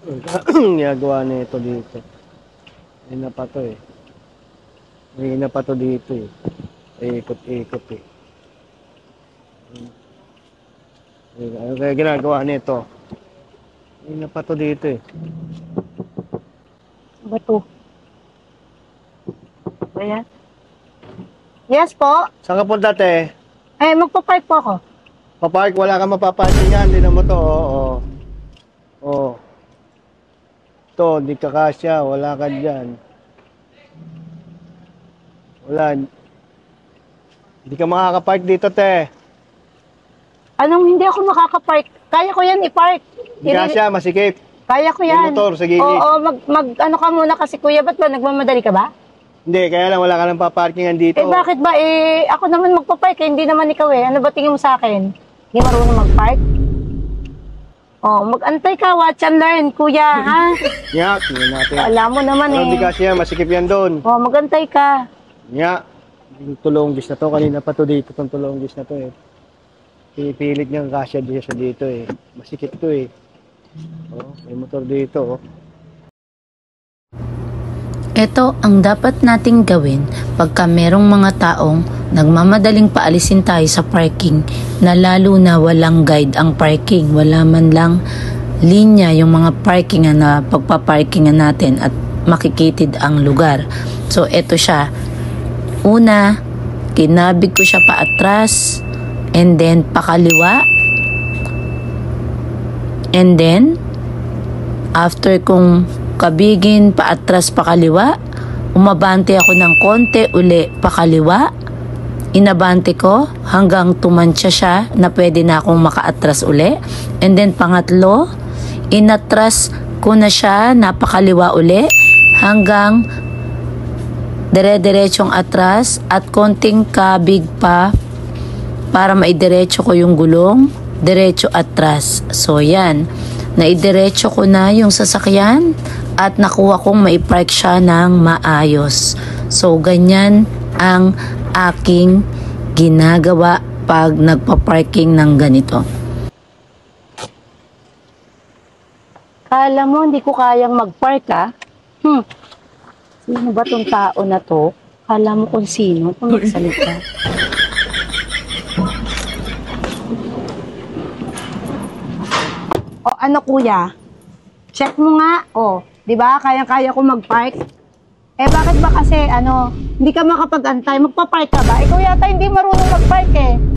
Ginagawa na ito dito. May na pa to eh. May na pa to dito eh. Ikot-ikot eh. Ano kaya ginagawa nito? May na pa to dito eh. Ba to? Ayan. Yes po. Saan ka punta te? Eh, magpa-park po ako. Papark, wala kang mapapansingan. Hindi mo to. Oo. oo. Oo. To, di ka kasya. Wala ka dyan. Wala. Hindi ka makakapark dito, te. Anong hindi ako makaka-park? Kaya ko yan i-park. Hindi kasya, masikip. Kaya ko May yan. motor sa gilid. Oo, mag, mag, ano ka muna kasi kuya, ba't ba nagmamadali ka ba? Hindi, kaya lang wala ka lang paparkingan dito. Eh bakit ba? Eh, ako naman magpa-park eh, hindi naman ikaw eh. Ano ba tingin mo sa akin? Hindi marunong mag-park? Oh, mag-antay ka, watch and learn, kuya, ha? Nya, tingnan natin. Alam mo naman hindi eh. kasya, masikip yan doon. Oh, mag-antay ka. Nya, yung tulonggis na to, kanina pa to dito, tong tulonggis na to eh. Pinipilit niya ang kasya dito sa dito eh. Masikip to eh. Oh, may motor dito oh. Ito ang dapat nating gawin pagka merong mga taong nagmamadaling paalisin tayo sa parking na lalo na walang guide ang parking. Wala man lang linya yung mga parkingan na pagpaparkingan natin at makikitid ang lugar. So, ito siya. Una, kinabig ko siya paatras and then pakaliwa and then after kong kabigin paatras pakaliwa, umabante ako ng konti uli pakaliwa, inabante ko hanggang tumansya siya na pwede na akong makaatras uli. And then pangatlo, inatras ko na siya napakaliwa uli hanggang dire-diretsong atras at konting kabig pa para maidiretso ko yung gulong, diretso atras. So yan, naidiretso ko na yung sasakyan at nakuha kong maipark siya ng maayos. So ganyan ang aking ginagawa pag nagpa-parking ng ganito. Kala mo, hindi ko kayang mag-park, ha? Hmm. Sino ba tong tao na to? Kala mo kung sino kung magsalita. o ano kuya? Check mo nga. O, di ba? Kayang-kaya ko mag-park. Eh bakit ba kasi ano, hindi ka makapag-antay? Magpa-park ka ba? Ikaw yata hindi marunong mag-park eh.